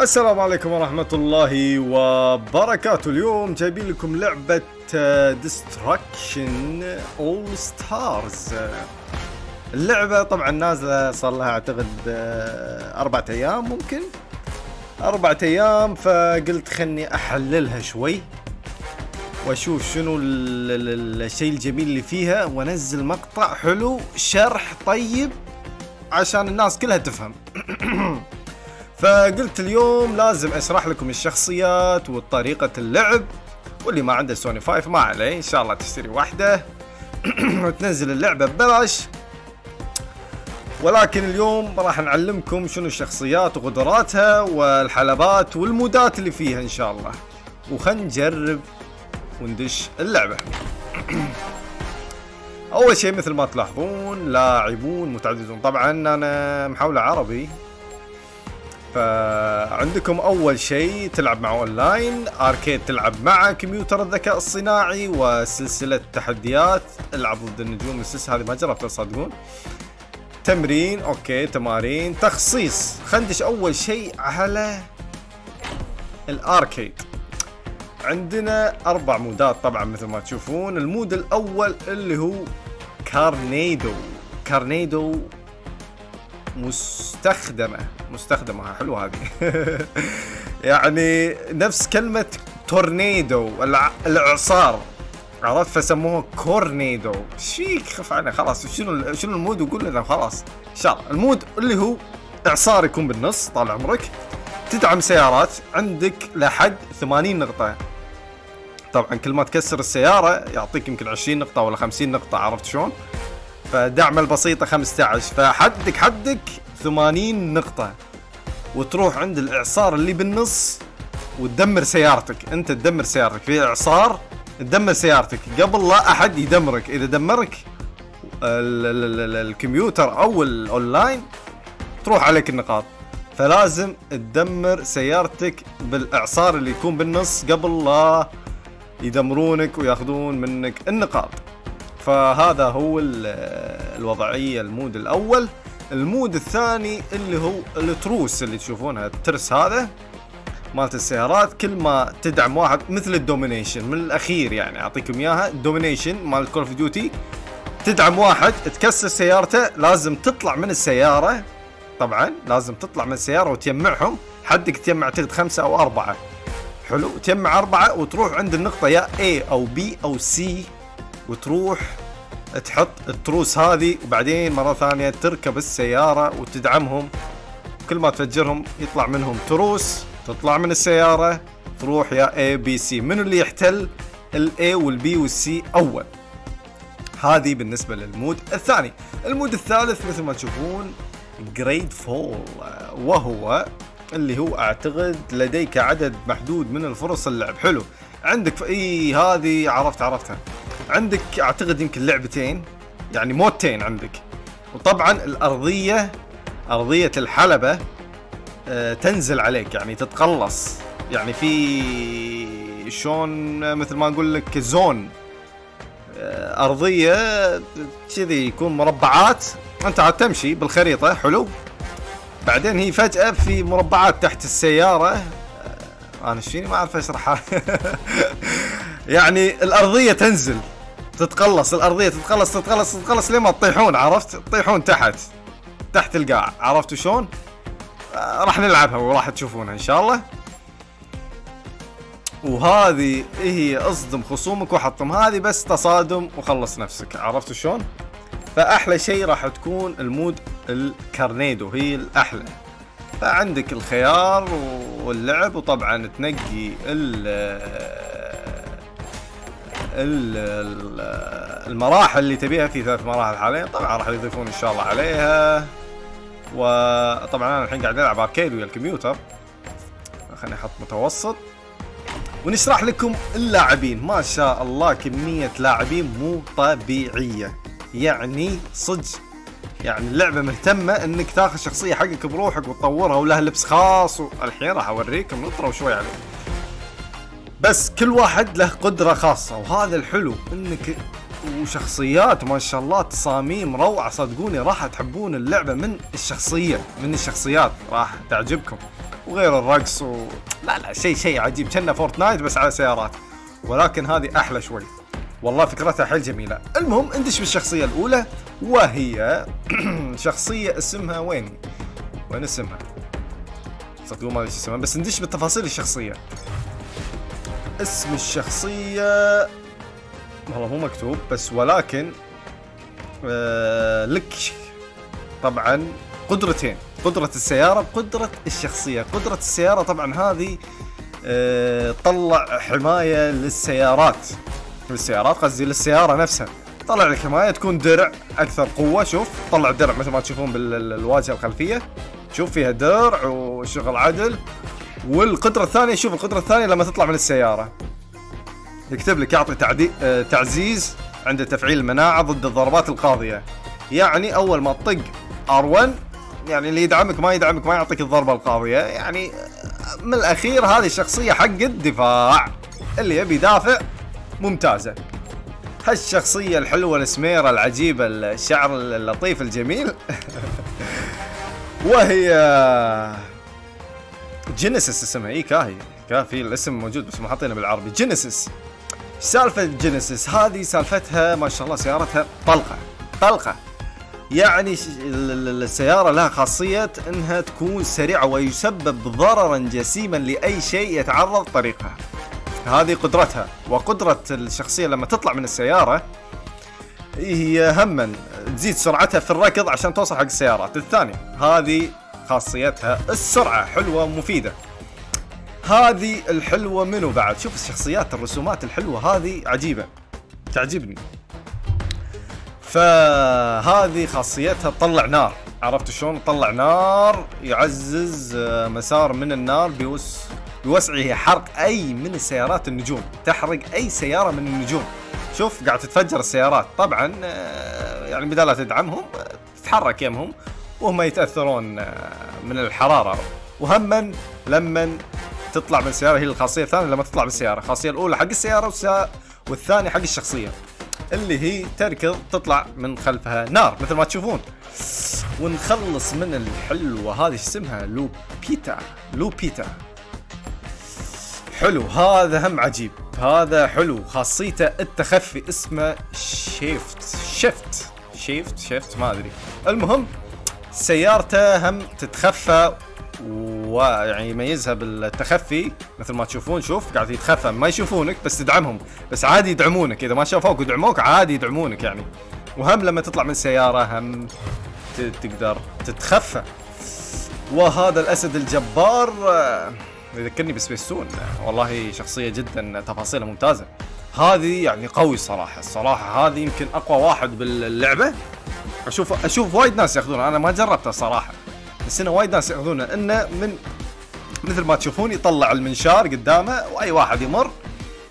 السلام عليكم ورحمة الله وبركاته. اليوم جايبين لكم لعبة Destruction AllStars اللعبة طبعا نازلة صار لها أعتقد آه، أربعة أيام ممكن؟ أربعة أيام فقلت خلني أحللها شوي وأشوف شنو ال- ال- الشيء الجميل اللي فيها وأنزل مقطع حلو شرح طيب عشان الناس كلها تفهم. فقلت اليوم لازم أشرح لكم الشخصيات وطريقة اللعب واللي ما عنده سوني 5 ما عليه إن شاء الله تشتري واحدة. وتنزل اللعبة ببلاش. ولكن اليوم راح نعلمكم شنو الشخصيات وقدراتها والحلبات والمودات اللي فيها إن شاء الله. وخلنا نجرب وندش اللعبة. أول شيء مثل ما تلاحظون لاعبون متعددون. طبعا أنا محاولة عربي. فعندكم أول شيء تلعب مع online arcade تلعب مع كمبيوتر الذكاء الصناعي وسلسلة تحديات. العب ضد النجوم السلسلة هذه ما جربتها تصدقون تمرين أوكي تمارين تخصيص. خندش أول شيء على ال arcade. عندنا أربع مودات طبعا مثل ما تشوفون. ال mode الأول اللي هو Carnado. Carnado مستخدمة. مستخدمة حلوة هذه. يعني نفس كلمة تورنيدو. الإعصار. عرفت؟ فسموه Carnado إيش فيك خف عنه خلاص شنو شنو ال mode؟ وقول لنا خلاص. إن شاء الله. ال mode اللي هو إعصار يكون بالنص طال عمرك. تدعم سيارات. عندك لحد 80 نقطة. طبعا كل ما تكسر السيارة يعطيك يمكن 20 نقطة ولا 50 نقطة. عرفت شلون؟ فدعم البسيطة 15 فحدك حدك 80 نقطة. وتروح عند الإعصار اللي بالنص وتدمر سيارتك. أنت تدمر سيارتك. في إعصار تدمر سيارتك. قبل لا أحد يدمرك. إذا دمرك ال- ال- ال- الكمبيوتر أو الأونلاين تروح عليك النقاط. فلازم تدمر سيارتك بالإعصار اللي يكون بالنص قبل لا يدمرونك وياخذون منك النقاط. فهذا هو ال- الوضعية ال mode الأول. ال mode الثاني اللي هو التروس اللي تشوفونها الترس هذا مالت السيارات. كل ما تدعم واحد مثل ال domination من الأخير يعني أعطيكم إياها. ال domination مال Call of Duty تدعم واحد تكسر سيارته لازم تطلع من السيارة. طبعا لازم تطلع من السيارة وتجمعهم. حدك تجمع اعتقد خمسة أو أربعة. حلو. تجمع أربعة وتروح عند النقطة يا A أو B أو C. وتروح تحط التروس هذه وبعدين مرة ثانية تركب السيارة وتدعمهم. كل ما تفجرهم يطلع منهم تروس تطلع من السيارة تروح يا A B C. منو اللي يحتل؟ ال A وال B وال C أول. هذه بالنسبة لل mode الثاني. ال mode الثالث مثل ما تشوفون Gridfall وهو اللي هو أعتقد لديك عدد محدود من الفرص اللعب. حلو. عندك. إي هذه عرفت عرفتها. عندك أعتقد يمكن لعبتين يعني مودتين عندك. وطبعا الأرضية أرضية الحلبة آه، تنزل عليك يعني تتقلص. يعني في شلون مثل ما نقول لك zone. آه، أرضية كذي يكون مربعات. أنت عاد تمشي بالخريطة حلو. بعدين هي فجأة في مربعات تحت السيارة. آه، أنا إيش فيني ما أعرف أشرحها. يعني الأرضية تنزل. تتقلص الأرضية تتقلص تتقلص تتقلص لين ما تطيحون عرفت؟ تطيحون تحت تحت القاع عرفتوا شلون؟ آه، راح نلعبها وراح تشوفونها إن شاء الله. وهذه هي أصدم خصومك وحطم هذه بس تصادم وخلص نفسك عرفتوا شلون؟ فأحلى شيء راح تكون المود الكارنيدو هي الأحلى. فعندك الخيار واللعب وطبعا تنقي ال- المراحل اللي تبيها في ثلاث مراحل حاليا. طبعا راح يضيفون إن شاء الله عليها. وطبعا أنا الحين قاعد ألعب أركيد ويا الكمبيوتر. خليني أحط متوسط. ونشرح لكم اللاعبين. ما شاء الله كمية لاعبين مو طبيعية. يعني صدق. يعني اللعبة مهتمة إنك تاخذ شخصية حقك بروحك وتطورها ولها لبس خاص. والحين راح أوريكم نطروا شوي عليه. بس كل واحد له قدرة خاصة وهذا الحلو إنك وشخصيات ما شاء الله تصاميم روعة صدقوني راح تحبون اللعبة من الشخصية من الشخصيات راح تعجبكم وغير الرقص و... لا لا شيء شيء عجيب. كنا فورتنايت بس على سيارات ولكن هذه أحلى شوي. والله فكرتها حيل جميلة. المهم ندش بالشخصية الأولى وهي شخصية اسمها وين؟ وين اسمها؟ صدقوا ما أدري اسمها بس ندش بالتفاصيل الشخصية. اسم الشخصية. والله مو مكتوب بس ولكن آه لك طبعا قدرتين. قدرة السيارة بقدرة الشخصية. قدرة السيارة طبعا هذه آه طلع حماية للسيارات. للسيارات قصدي للسيارة نفسها. طلع لك حماية تكون درع أكثر قوة. شوف طلع درع مثل ما تشوفون بالواجهة الخلفية. شوف فيها درع وشغل عدل. والقدرة الثانية شوف القدرة الثانية لما تطلع من السيارة. يكتب لك يعطي تعدي... آه، تعزيز عند تفعيل المناعة ضد الضربات القاضية. يعني أول ما تطق R1 يعني اللي يدعمك ما يدعمك ما يعطيك الضربة القاضية. يعني آه، من الأخير هذه الشخصية حق الدفاع اللي يبي يدافع ممتازة. هالشخصية الحلوة السميرة العجيبة الشعر اللطيف الجميل. وهي Genesis اسمها إي كاهي. كافي الاسم موجود بس ما حاطينه بالعربي. Genesis. سالفة Genesis هذه سالفتها ما شاء الله سيارتها طلقة. طلقة. يعني السيارة لها خاصية إنها تكون سريعة ويسبب ضررا جسيما لأي شيء يتعرض طريقها. هذه قدرتها. وقدرة الشخصية لما تطلع من السيارة هي هما تزيد سرعتها في الركض عشان توصل حق السيارات. الثانية هذه خاصيتها السرعة حلوة ومفيدة. هذه الحلوة منو بعد؟ شوف الشخصيات الرسومات الحلوة هذه عجيبة تعجبني. فهذه خاصيتها تطلع نار عرفت شلون؟ تطلع نار يعزز آه، مسار من النار بيوس بوسعه حرق أي من السيارات النجوم تحرق أي سيارة من النجوم. شوف قاعد تتفجر السيارات. طبعا آه، يعني بدال تدعمهم آه، تتحرك يمهم. وهم يتأثرون من الحرارة. وهما لما تطلع من السيارة هي الخاصية الثانية لما تطلع من السياره الخاصية الأولى حق السيارة والثانية حق الشخصية. اللي هي تركض تطلع من خلفها نار مثل ما تشوفون. ونخلص من الحلوة هذه اسمها؟ Lupita. Lupita. حلو هذا هم عجيب. هذا حلو. خاصيته التخفي اسمه Shyft. Shyft. Shyft Shyft ما أدري. المهم سيارته هم تتخفى ويعني يميزها بالتخفي مثل ما تشوفون شوف قاعد يتخفى. ما يشوفونك بس تدعمهم. بس عادي يدعمونك. إذا ما شافوك ودعموك عادي يدعمونك يعني. وهم لما تطلع من السيارة هم تقدر تتخفى. وهذا الأسد الجبار آه، يذكرني بسبيسون والله شخصية جدا تفاصيلها ممتازة. هذه يعني قوي صراحة. الصراحة هذه يمكن أقوى واحد باللعبة. أشوف أشوف وايد ناس يأخذونه. أنا ما جربته صراحة. بس هنا وايد ناس يأخذونه. إنه من مثل ما تشوفون يطلع المنشار قدامه وأي واحد يمر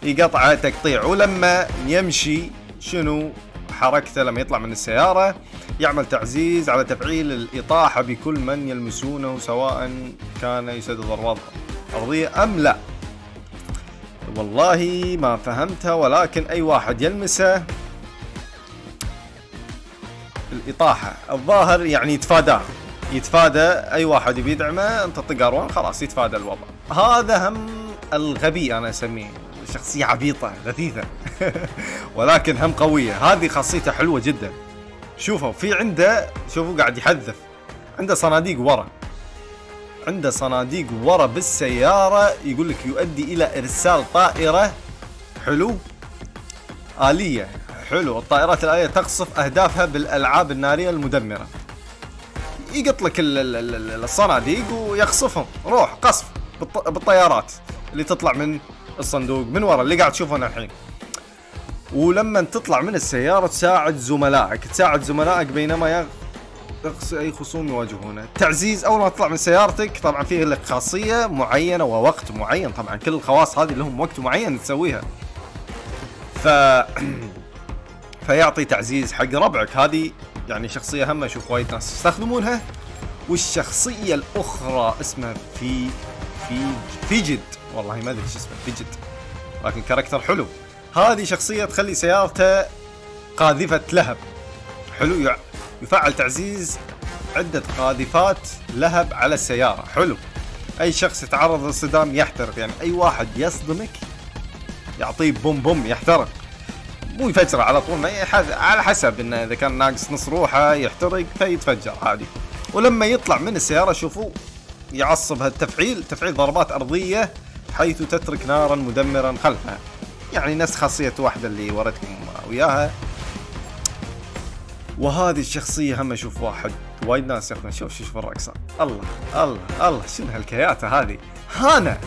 يقطعه تقطيع. ولما يمشي شنو حركته لما يطلع من السيارة يعمل تعزيز على تفعيل الإطاحة بكل من يلمسونه سواء كان يسدد ضربات أرضية أم لا. والله ما فهمتها ولكن أي واحد يلمسه الإطاحة. الظاهر يعني يتفاداه يتفادى أي واحد يبي يدعمه أنت طق ار خلاص يتفادى الوضع. هذا هم الغبي أنا أسميه. شخصية عبيطة لذيذة. ولكن هم قوية. هذه خاصيته حلوة جدا. شوفوا في عنده شوفوا قاعد يحذف. عنده صناديق ورا. عنده صناديق ورا بالسيارة. يقول لك يؤدي إلى إرسال طائرة. حلو. آلية. حلو. الطائرات الآلية تقصف أهدافها بالألعاب النارية المدمرة. يقط لك الصناديق ويقصفهم. روح قصف بالطيارات اللي تطلع من الصندوق من ورا اللي قاعد تشوفونه الحين. ولما تطلع من السيارة تساعد زملائك. تساعد زملائك بينما اي خصوم يواجهونه تعزيز أول ما تطلع من سيارتك طبعا فيه لك خاصية معينة ووقت معين. طبعا كل الخواص هذه لهم وقت معين تسويها. ف فيعطي تعزيز حق ربعك. هذه يعني شخصية هم أشوف وايد ناس يستخدمونها. والشخصية الأخرى اسمها في في فيجد والله ما أدري إيش اسمه فيجد لكن كاركتر حلو. هذه شخصية تخلي سيارته قاذفة لهب. حلو يفعل تعزيز عدة قاذفات لهب على السيارة. حلو. أي شخص يتعرض للصدام يحترق. يعني أي واحد يصدمك يعطيه بوم بوم يحترق. مو يفجره على طول ما على حسب انه إذا كان ناقص نص روحه يحترق فيتفجر عادي. ولما يطلع من السيارة شوفوا يعصب هالتفعيل تفعيل ضربات أرضية حيث تترك نارا مدمرا خلفها. يعني نفس خاصية واحدة اللي وريتكم وياها. وهذه الشخصية هم أشوف واحد وايد ناس ياخذون شوف شوف الرقصة. الله الله الله شنو هالكياته هذه؟ هانا.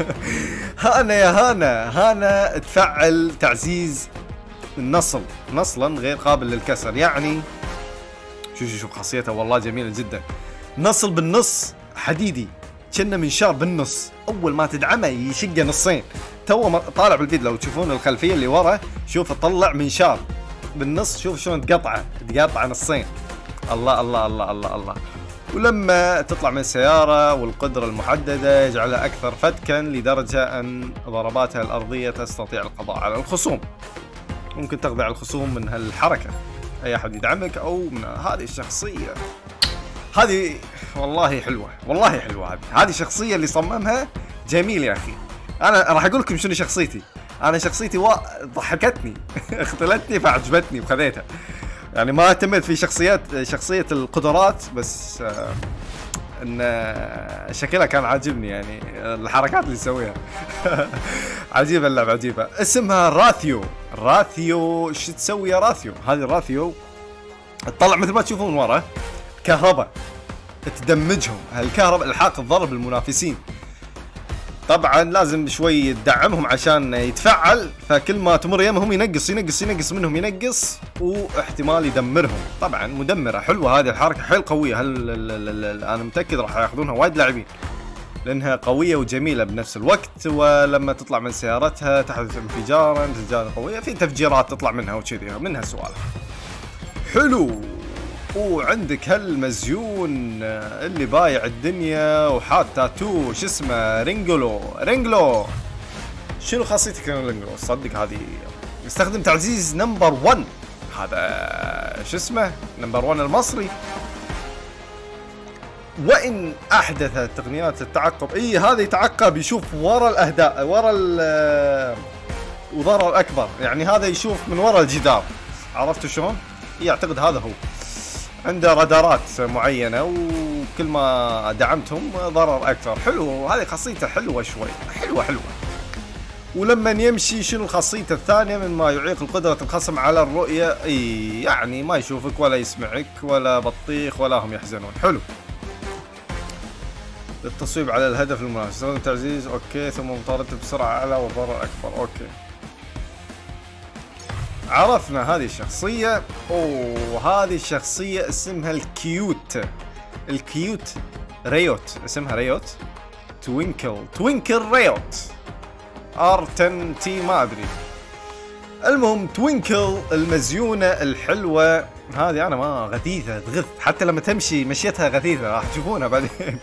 هانا يا هانا هانا تفعل تعزيز النصل نصلا غير قابل للكسر. يعني شوف شوف خاصيتها؟ والله جميلة جدا. نصل بالنص حديدي كنا منشار بالنص أول ما تدعمه يشقه نصين. تو طالع بالفيديو لو تشوفون الخلفية اللي ورا شوف طلع منشار بالنص شوف شلون تقطعه. تقطعه نصين. الله الله الله الله الله. ولما تطلع من السيارة والقدرة المحددة يجعلها أكثر فتكا لدرجة أن ضرباتها الأرضية تستطيع القضاء على الخصوم. ممكن تخضع الخصوم من هالحركة. أي أحد يدعمك أو من هذه الشخصية. هذه والله حلوة والله حلوة هذه. هذه الشخصية اللي صممها جميل يا أخي. أنا راح أقول لكم شنو شخصيتي. أنا شخصيتي وا... ضحكتني اختلتني فعجبتني وخذيتها. يعني ما اهتميت في شخصيات شخصية القدرات بس آه، إن شكلها كان عاجبني يعني الحركات اللي تسويها. عجيبة اللعبة عجيبة. اسمها راثيو. راثيو شو تسوي يا راثيو؟ هذه الراثيو تطلع مثل ما تشوفون ورا كهرباء تدمجهم. هالكهرباء الحاق الضرر بالمنافسين طبعا لازم شوي تدعمهم عشان يتفعل فكل ما تمر يمهم ينقص ينقص ينقص منهم ينقص واحتمال يدمرهم. طبعا مدمرة حلوة هذه الحركة حيل قوية. هل أنا متأكد راح يأخذونها وايد لاعبين لأنها قوية وجميلة بنفس الوقت ولما تطلع من سيارتها تحدث انفجارا انفجار قوية. في تفجيرات تطلع منها وكذي منها سوالف. حلو. وعندك هالمزيون اللي بايع الدنيا وحاط تاتو شو اسمه رينجلو. رينجلو. شنو خاصيتك رينجلو؟ صدق هذه يستخدم تعزيز number 1 هذا شو اسمه؟ نمبر 1 المصري. وإن احدث تقنيات التعقب إي هذا يتعقب يشوف ورا الاهداف ورا وضرر اكبر يعني هذا يشوف من ورا الجدار. عرفتوا شلون؟ يعتقد هذا هو. عنده رادارات معينة وكل ما دعمتهم ضرر أكثر. حلو هذه خاصيته حلوة شوي. حلوة حلوة. ولما يمشي شنو خاصيته الثانية من ما يعيق القدرة الخصم على الرؤية؟ إي يعني ما يشوفك ولا يسمعك ولا بطيخ ولا هم يحزنون. حلو. للتصويب على الهدف المناسب. تعزيز أوكي ثم مطاردته بسرعة أعلى وضرر أكبر. أوكي. عرفنا هذه الشخصية. أوه هذه الشخصية اسمها ال cute. ال cute Riot. اسمها Riot. Twinkle. Twinkle Riot. R 10 T ما أدري. المهم Twinkle المزيونة الحلوة. هذه أنا ما غثيثة تغث. حتى لما تمشي مشيتها غثيثة. راح تشوفونها بعدين.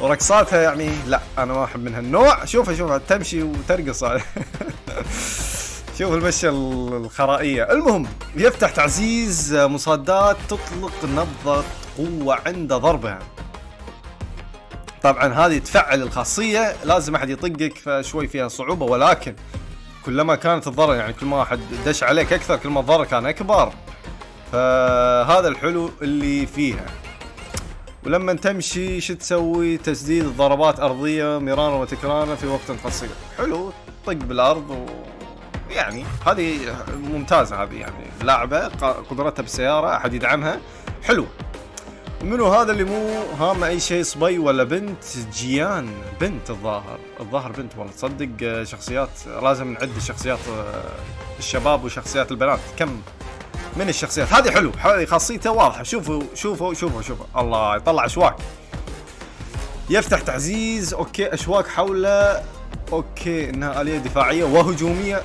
ورقصاتها يعني لا أنا ما أحب من هالنوع شوفها شوفها. تمشي وترقص. شوف المشية الخرائية. المهم يفتح تعزيز مصادات تطلق نبضة قوة عند ضربها. طبعا هذه تفعل الخاصية لازم أحد يطقك فشوي فيها صعوبة ولكن كلما كانت الضرر يعني كل ما أحد دش عليك أكثر كل ما الضرر كان أكبر. فهذا الحلو اللي فيها. ولما تمشي شو تسوي؟ تسديد ضربات أرضية مرارا وتكرارا في وقت قصير. حلو طق بالأرض و يعني هذه ممتازة هذه يعني لاعبة قدرتها بالسياره أحد يدعمها. حلوة منو هذا اللي مو هامه أي شيء صبي ولا بنت؟ جيان. بنت الظاهر. الظاهر بنت والله تصدق آه، شخصيات لازم نعد الشخصيات آه، الشباب وشخصيات البنات. كم؟ من الشخصيات؟ هذه حلو. هذه خاصيته واضحة. شوفوا شوفوا شوفوا شوفوا. الله يطلع اشواك يفتح تعزيز. أوكي اشواك حوله. أوكي إنها آلية دفاعية وهجومية.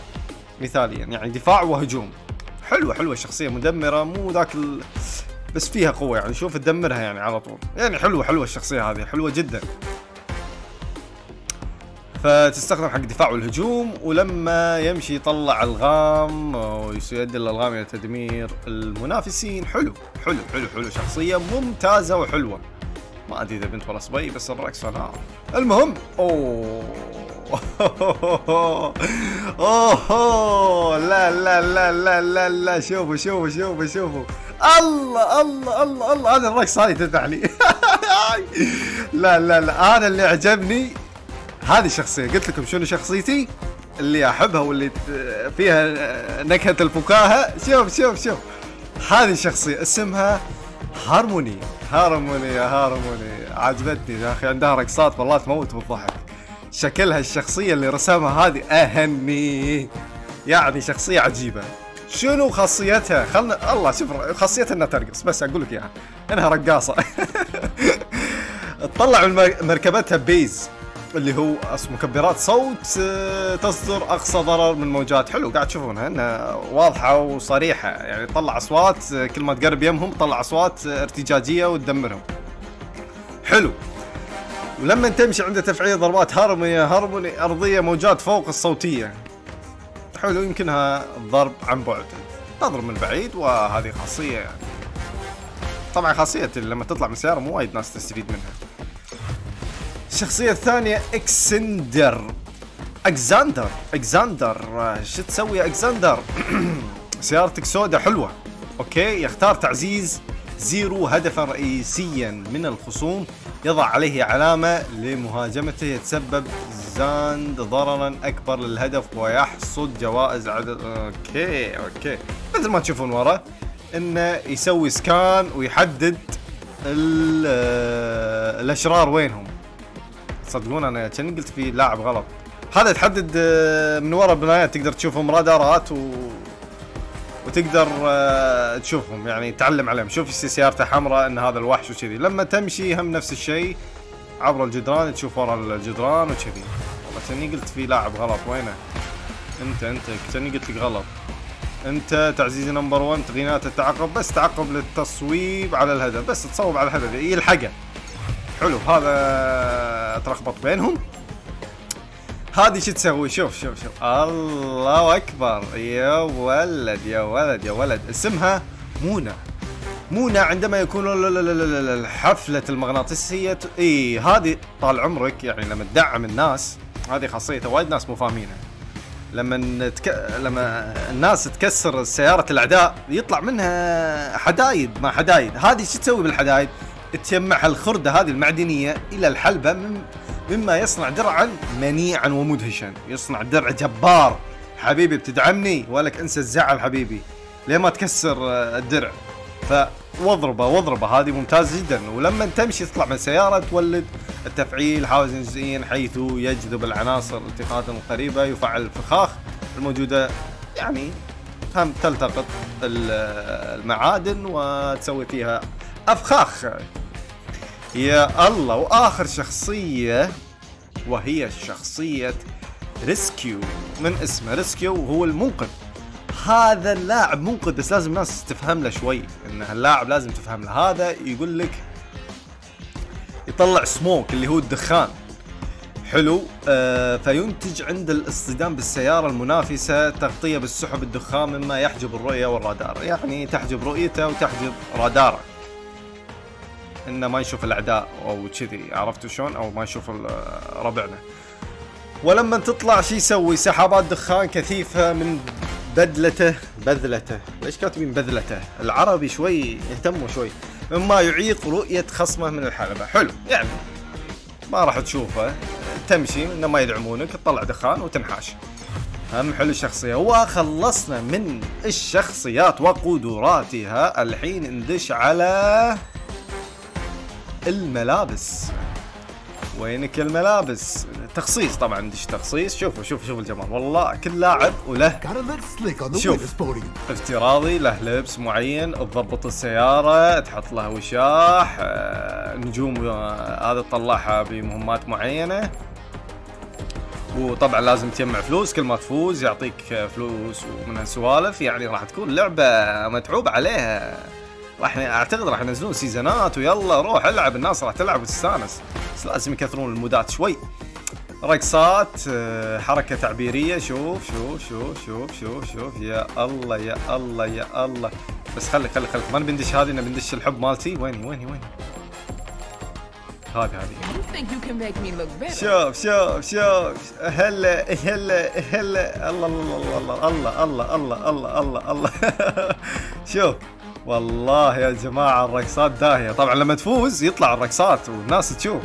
مثاليا يعني دفاع وهجوم. حلوة حلوة الشخصيه مدمرة مو ذاك ال... بس فيها قوة يعني شوف تدمرها يعني على طول. يعني حلوة حلوة الشخصية هذه حلوة جدا. فتستخدم حق الدفاع والهجوم ولما يمشي يطلع الغام ويؤدي الالغام إلى تدمير المنافسين. حلو حلو حلو حلو شخصية ممتازة وحلوة. ما أدري إذا بنت ولا صبي بس الرقص فنار المهم أوه. اوه لا لا لا لا لا لا شوفوا شوفوا شوفوا شوفوا. الله الله الله الله هذا الرقص هذه تذبحني لا لا لا هذا اللي عجبني هذه الشخصيه قلت لكم شنو شخصيتي؟ اللي أحبها واللي فيها نكهة الفكاهة. شوف شوف شوف. هذه الشخصيه اسمها Harmony. Harmony يا هارموني. عجبتني يا أخي عندها رقصات والله تموت بالضحك شكلها الشخصية اللي رسمها هذه أهني. يعني شخصية عجيبة. شنو خاصيتها؟ خلنا الله شوف خاصيتها إنها ترقص. بس أقول لك إياها. إنها رقاصة. تطلع من مركبتها bass اللي هو مكبرات صوت آه، تصدر أقصى ضرر من موجات. حلو قاعد تشوفونها. إنها واضحة وصريحة. يعني تطلع أصوات آه، كل ما تقرب يمهم تطلع أصوات آه، ارتجاجية وتدمرهم. حلو. ولما تمشي عند تفعيل ضربات هرمونية هرموني أرضية موجات فوق الصوتية. حلو يمكنها الضرب عن بعد. تضرب من بعيد وهذه خاصية. يعني طبعا خاصية لما تطلع من السيارة مو وايد ناس تستفيد منها. الشخصية الثانية إكسندر. اكزاندر اكزاندر شو تسوي اكزاندر سيارتك سوداء حلوة. okay يختار تعزيز زيرو هدفا رئيسيا من الخصوم. يضع عليه علامة لمهاجمته. يتسبب زاند ضررا أكبر للهدف ويحصد جوائز عدد okay okay. مثل ما تشوفون ورا إنه يسوي scan ويحدد الأشرار وينهم. تصدقون أنا كأني قلت في لاعب غلط. هذا تحدد آه، من ورا البنايات. تقدر تشوفهم رادارات و وتقدر آه، تشوفهم. يعني تعلم عليهم. شوف سيارته حمراء إن هذا الوحش وكذي. لما تمشي هم نفس الشيء عبر الجدران تشوف ورا الجدران وكذي. والله كاني قلت في لاعب غلط. وينه؟ أنت أنت. كاني قلت لك غلط. أنت تعزيز نمبر 1 تغييرات التعقب. بس تعقب للتصويب على الهدف. بس تصوب على الهدف. يلحقه. حلو. هذا تلخبط بينهم. هذه شو تسوي؟ شوف شوف شوف. الله أكبر. يا ولد يا ولد يا ولد. اسمها مونا. مونا عندما يكون الحفلة المغناطيسية إي هذه طال عمرك يعني لما تدعم الناس هذه خاصيته وايد ناس مو فاهمينها. لما تك... لما الناس تكسر سيارة الأعداء يطلع منها حدايد ما حدايد. هذه شو تسوي بالحدايد؟ تجمع الخردة هذه المعدنية إلى الحلبة من مما يصنع درعا منيعا ومدهشا. يصنع درع جبار. حبيبي بتدعمني ولك أنسى الزعل حبيبي. ليه ما تكسر آه، الدرع؟ فواضربه واضربه هذه ممتاز جدا. ولما تمشي تطلع من سيارة تولد التفعيل حوازن حيث يجذب العناصر التقاطا القريبة يفعل الفخاخ الموجودة. يعني هم تلتقط المعادن وتسوي فيها أفخاخ. يا الله وآخر شخصية وهي شخصية rescue. من اسمه rescue هو المنقذ. هذا اللاعب منقذ بس لازم الناس تفهم له شوي. إن اللاعب لازم تفهم له. هذا يقول لك يطلع سموك اللي هو الدخان. حلو. آه فينتج عند الاصطدام بالسيارة المنافسة تغطية بالسحب الدخان مما يحجب الرؤية والرادار. يعني تحجب رؤيته وتحجب راداره. إنه ما يشوف الأعداء أو كذي عرفتوا شلون؟ أو ما يشوف ربعنا. ولما تطلع شو يسوي؟ سحابات دخان كثيفة من بدلته بذلته. ليش كاتبين بذلته؟ العربي شوي يهتموا شوي. مما يعيق رؤية خصمه من الحلبة. حلو يعني ما راح تشوفه. تمشي إنه ما يدعمونك. تطلع دخان وتنحاش. هم حلو الشخصية. وخلصنا من الشخصيات وقدراتها. الحين ندش على الملابس. وينك الملابس؟ تخصيص طبعا دش تخصيص. شوفوا شوفوا شوفوا الجمال. والله كل لاعب وله شوف افتراضي له لبس معين تضبط السيارة تحط لها وشاح آه، نجوم آه، هذا تطلعها بمهمات معينة. وطبعا لازم تجمع فلوس. كل ما تفوز يعطيك فلوس ومن هالسوالف. يعني راح تكون لعبة متعوب عليها. راح أعتقد راح ينزلون سيزونات ويلا روح ألعب الناس راح تلعب وتستانس. بس لازم يكثرون المودات شوي. رقصات آه، حركة تعبيرية. شوف شوف شوف شوف شوف شوف. يا الله يا الله يا الله. بس خلي خلي خلي ما نبندش هذه نبي ندش الحب مالتي. ويني ويني ويني هذه هذه? شوف شوف شوف. هلا هلا هلا. الله الله الله الله الله الله الله الله الله. شوف. والله يا جماعة الرقصات داهية. طبعا لما تفوز يطلع الرقصات والناس تشوف.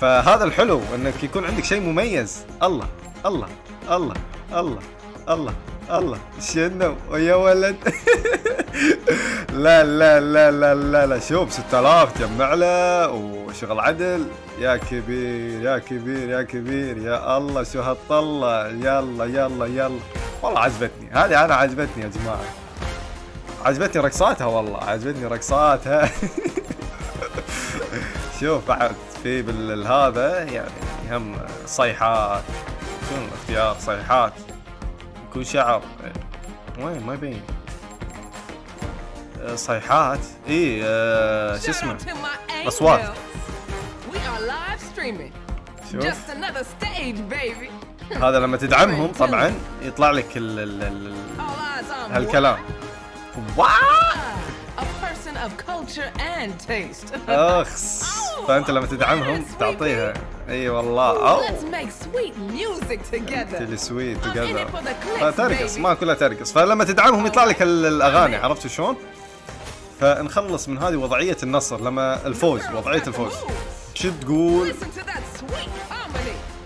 فهذا الحلو إنك يكون عندك شيء مميز. الله الله الله الله الله الله. شنو؟ يا ولد. لا لا لا لا لا لا. شوف 6000 جمع له وشغل عدل. يا كبير يا كبير يا كبير. يا الله شو هالطلة. يلا يلا يلا. والله عجبتني. هذه أنا عجبتني يا جماعة. عجبتني رقصاتها والله عجبتني رقصاتها. شوف بعد في بالهذا يعني هم صيحات شنو اختيار صيحات. يكون شعر وين؟ ما يبين. آه، صيحات. إي آه، شو اسمه؟ streaming. شوف. هذا لما تدعمهم طبعا يطلع لك ال ال ال هالكلام. What? A person of culture and taste. اخس فأنت لما تدعمهم تعطيها. أي والله. Let's make sweet music together. تلي sweet together. فترقص ما كلها ترقص فلما تدعمهم يطلع لك الأغاني عرفت شلون؟ فنخلص من هذه وضعية النصر لما الفوز وضعية الفوز. شو تقول؟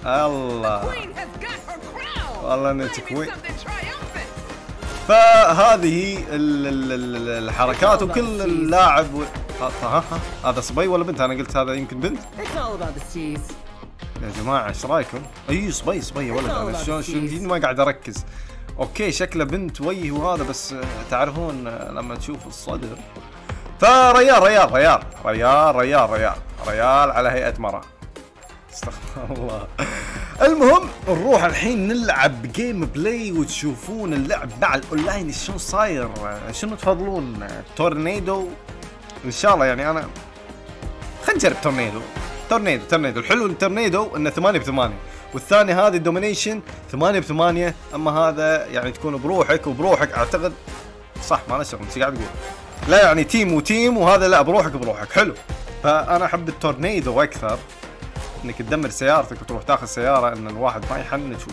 الله. والله إنك queen فهذه ال- ال- ال- الحركات وكل اللاعب و... ها, ها, ها هذا صبي ولا بنت؟ أنا قلت هذا يمكن بنت. يا جماعة إيش رأيكم؟ أي صبي صبي ولد أنا شلون شلون ما قاعد أركز. okay شكله بنت وجه وهذا بس تعرفون لما تشوف الصدر. فريال ريال ريال ريال ريال ريال ريال على هيئة مرة. استغفر الله. المهم نروح الحين نلعب جيم بلاي وتشوفون اللعب مع الأونلاين شلون صاير. شنو تفضلون؟ تورنيدو إن شاء الله يعني انا خلينا نجرب تورنيدو تورنيدو تورنيدو الحلو التورنيدو إنه 8 ب 8 والثاني هذه الدومينيشن 8 ب 8 أما هذا يعني تكون بروحك وبروحك. اعتقد صح ما شغل إيش قاعد تقول لا يعني team و team وهذا لا بروحك بروحك. حلو. فأنا أحب التورنيدو أكثر. إنك تدمر سيارتك وتروح تاخذ سيارة إن الواحد ما يحنج و...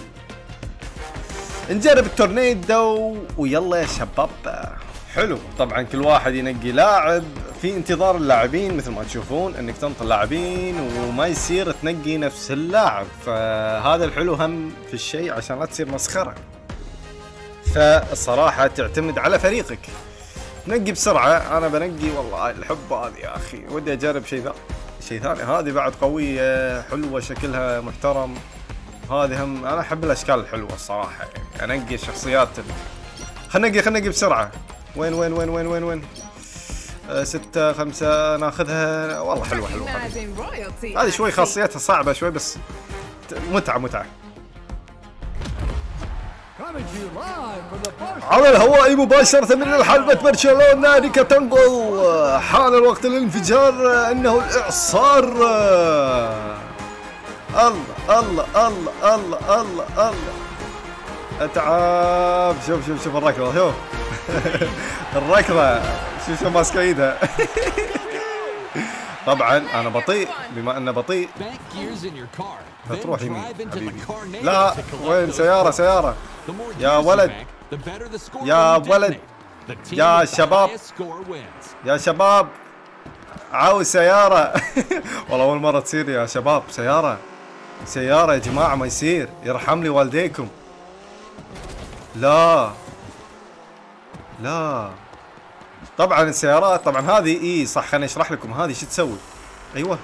نجرب التورنيدو ويلا يا شباب. حلو. طبعا كل واحد ينقي لاعب. في انتظار اللاعبين مثل ما تشوفون إنك تنطر لاعبين وما يصير تنقي نفس اللاعب. فهذا الحلو هم في الشيء عشان لا تصير مسخرة. فالصراحه تعتمد على فريقك. نقي بسرعة. أنا بنقي والله الحب هذه يا أخي. ودي أجرب شيء ذا شيء ثاني. هذه بعد قوية حلوة شكلها محترم. هذه هم أنا أحب الأشكال الحلوة الصراحة. يعني أنقي الشخصيات ال... خلينا نقي خلينا نقي بسرعة. وين وين وين وين وين وين؟ آه ستة خمسة ناخذها. والله حلوة حلوة هذه شوي. خاصيتها صعبة شوي بس متعة متعة. على الهواء مباشرة من الحلبة برشلونة نادي تنقل حان الوقت الانفجار إنه الإعصار. الله الله الله الله الله الله. أتعب. شوف شوف شوف الركضة شوف. الركضة. شوف شوف ماسكة إيدها. طبعا أنا بطيء بما أنه بطيء. فتروح يمين حبيبي. لا وين؟ سيارة سيارة. يا ولد. يا ولد. يا شباب. يا شباب عاوز سيارة. والله أول مرة تصير يا شباب سيارة. سيارة يا جماعة ما يصير. يرحم لي والديكم. لا. لا. طبعا السيارات طبعا هذه إي صح خليني أشرح لكم هذه شو تسوي؟ أيوه.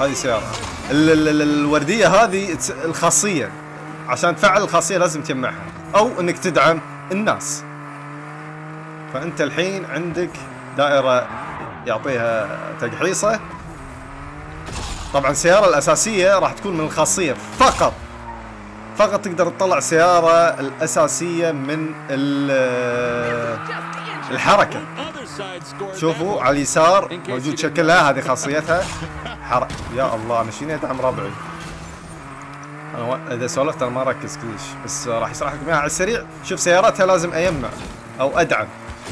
هذه سيارة. ال ال ال الوردية هذه الخاصية. عشان تفعل الخاصية لازم تجمعها. أو إنك تدعم الناس. فأنت الحين عندك دائرة يعطيها تقحيصه طبعا السيارة الأساسية راح تكون من الخاصية فقط. فقط تقدر تطلع السياره الأساسية من ال- scored شوفوا. على اليسار موجود شكلها هذه خاصيتها. حر... يا الله أنا شنو ادعم ربعي. أنا إذا سولفت أنا ما اركز كلش بس راح يشرح لكم إياها على السريع. شوف سياراتها لازم ايمع أو أدعم.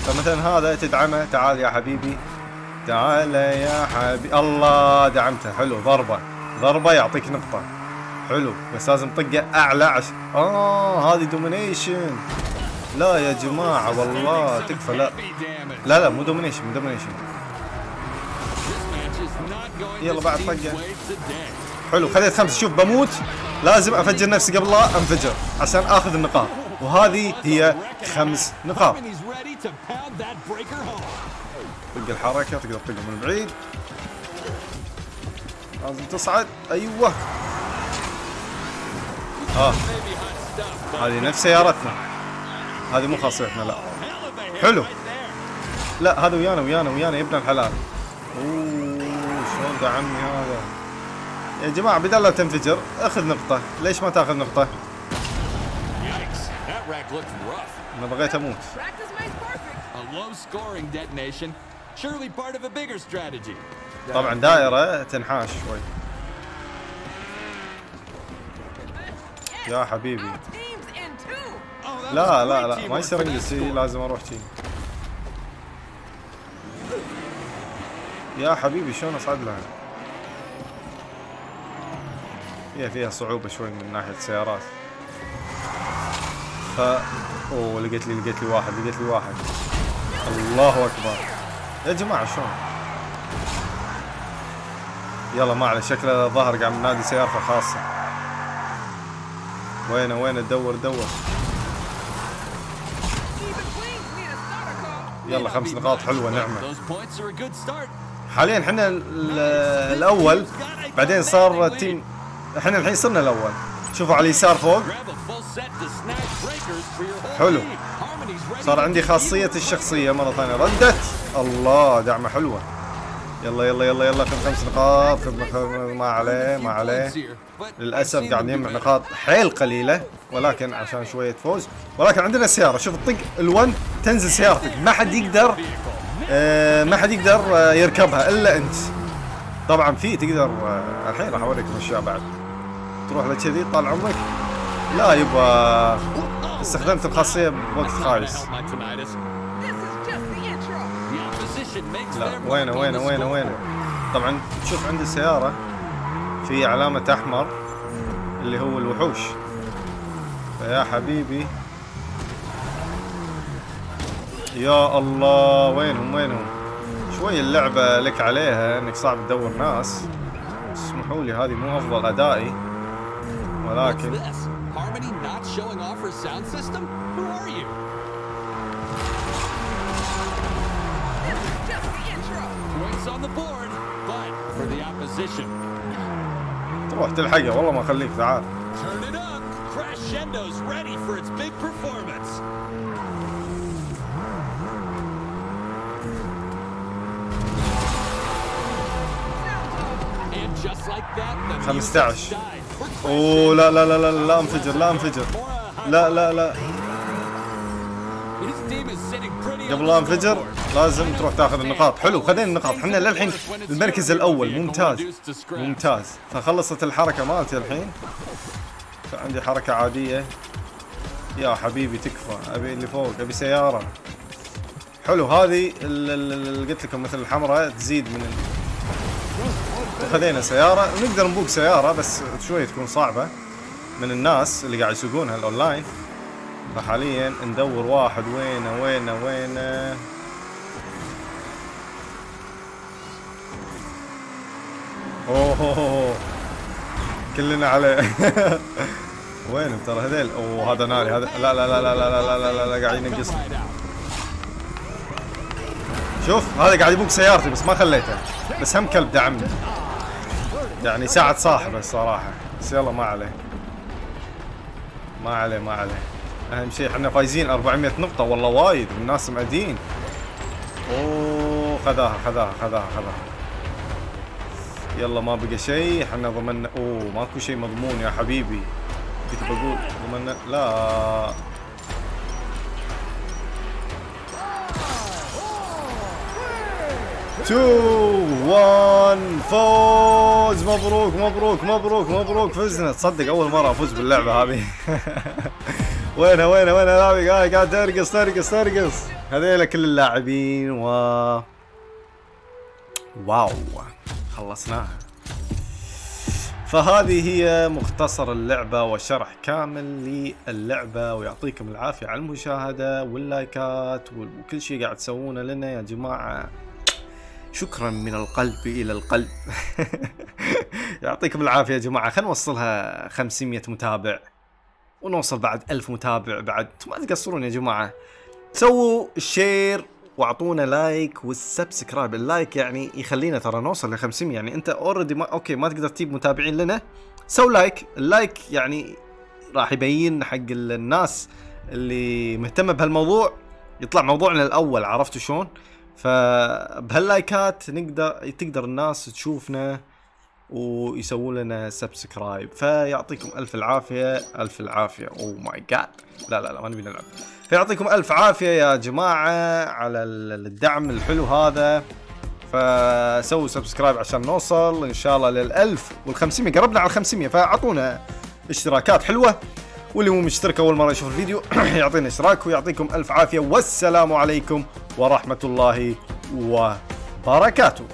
فمثلا هذا تدعمه تعال يا حبيبي. تعال يا حبيبي الله دعمته حلو ضربة. ضربة يعطيك نقطة. حلو بس لازم طقه أعلى عش... آه هذه domination لا يا جماعة والله تكفى. لا. لا لا مو domination مو domination يلا بعد طقة. حلو خذيت خمسة شوف بموت. لازم أفجر نفسي قبل لا انفجر عشان آخذ النقاط. وهذه هي خمس نقاط. طق الحركة تقدر تطقه من بعيد. لازم تصعد. أيوه. آه. هذه نفس سيارتنا هذه مو خاصيتنا لا. حلو. لا هذا ويانا ويانا ويانا يا ابن الحلال. أوه شلون ده عمي هذا؟ يا جماعة بدل لا تنفجر أخذ نقطة. ليش ما تأخذ نقطة؟ أنا بغيت أموت. طبعا دائرة تنحاش شوي. يا حبيبي. لا لا لا ما يصير for that انجلس score. لازم أروح شي يا حبيبي شلون أصعد لها؟ فيها فيها صعوبة شوي من ناحية السيارات. ف أوه لقيت لي لقيت لي واحد لقيت لي واحد. الله أكبر. يا جماعة شلون؟ يلا ما عليه شكله الظهر قاعد من نادي سيارته خاصة. وينه وينه؟ دور دور. يلا خمس نقاط حلوة نعمة. حاليا إحنا الأول بعدين صار تيم إحنا الحين صرنا الأول. شوفوا على اليسار فوق. حلو. صار عندي خاصية الشخصية مرة ثانية. ردت. الله دعمة حلوة. يلا يلا يلا يلا خذ خمس نقاط. ما عليه ما عليه. للأسف قاعد يجمع نقاط حيل قليلة ولكن عشان شوية فوز. ولكن عندنا سيارة. شوف الطق ال1 تنزل سيارتك. ما حد يقدر آه ما حد يقدر آه يركبها إلا أنت. طبعا في تقدر آه الحين راح أوريكم أشياء بعد. تروح لكذي طال عمرك. لا يبا استخدمت الخاصيه بوقت خايس. لا وينه وينه وينه وينه. طبعا شوف عندي سيارة في علامة أحمر اللي هو الوحوش. فيا حبيبي. يا الله وينهم وينهم؟ شوي اللعبة لك عليها إنك صعب تدور ناس. اسمحوا لي هذه مو أفضل أدائي. ولكن تروح تلحقه والله ما اخليك تعال. Crescendo's ready for its big performance. And just like that, the music 15. died for اوه لا لا لا لا لا انفجر لا انفجر لا لا لا قبل لا انفجر. لازم تروح تاخذ النقاط. حلو خذينا النقاط. إحنا للحين المركز الأول. ممتاز ممتاز. فخلصت الحركة مالتي الحين. فعندي حركة عادية. يا حبيبي تكفى. أبي اللي فوق أبي سيارة. حلو هذه ال- ال- اللي قلت لكم مثل الحمراء تزيد من ال... خذينا سيارة. ونقدر نبوق سيارة بس شوي تكون صعبة من الناس اللي قاعد يسوقونها الأونلاين. فحاليا ندور واحد وينه وينه وينه. أوه. كلنا عليه وين ترى هذيل؟ أوه هذا ناري هذا لا لا لا لا لا لا لا لا, لا قاعد ينقص. شوف هذا قاعد يبوق سيارتي بس ما خليته. بس هم كلب دعمني. يعني ساعد صاحبه الصراحة بس يلا ما عليه. ما عليه ما عليه. أهم شيء إحنا فايزين 400 نقطة. والله وايد والناس مأدين أوه خذاها خذاها خذاها خذاها. يلا ما بقى شيء. إحنا ضمننا أوه ماكو شيء مضمون يا حبيبي. كنت بقول ضمننا لا. 2 1 فوز. مبروك مبروك مبروك مبروك. فزنا. تصدق أول مرة أفوز باللعبة هذه. وينها وينها وينها لاعبي قاعد قاعد ترقص ترقص ترقص. هذيلا كل اللاعبين و واو. خلصناها فهذه هي مختصر اللعبة وشرح كامل للعبة ويعطيكم العافية على المشاهدة واللايكات وكل شيء قاعد تسوونه لنا يا جماعة. شكرا من القلب إلى القلب. يعطيكم العافية يا جماعة. خلينا نوصلها 500 متابع ونوصل بعد 1000 متابع بعد. ما تقصرون يا جماعة. سووا ال share واعطونا like وال subscribe. ال like يعني يخلينا ترى نوصل ل 500 يعني انت already ما okay ما تقدر تجيب متابعين لنا. سو like. ال like يعني راح يبين حق الناس اللي مهتمة بهالموضوع. يطلع موضوعنا الأول عرفتوا شلون؟ فبهاللايكات نقدر تقدر الناس تشوفنا. ويسوون لنا subscribe فيعطيكم ألف العافية ألف العافية. oh my God لا لا لا ما نبي نلعب. فيعطيكم ألف عافية يا جماعة على الدعم الحلو هذا. فسووا subscribe عشان نوصل إن شاء الله للألف والخمسمية. قربنا على الخمسمية فأعطونا اشتراكات حلوة. واللي مو مشترك أول مرة يشوف الفيديو يعطينا اشتراك ويعطيكم ألف عافية. والسلام عليكم ورحمة الله وبركاته.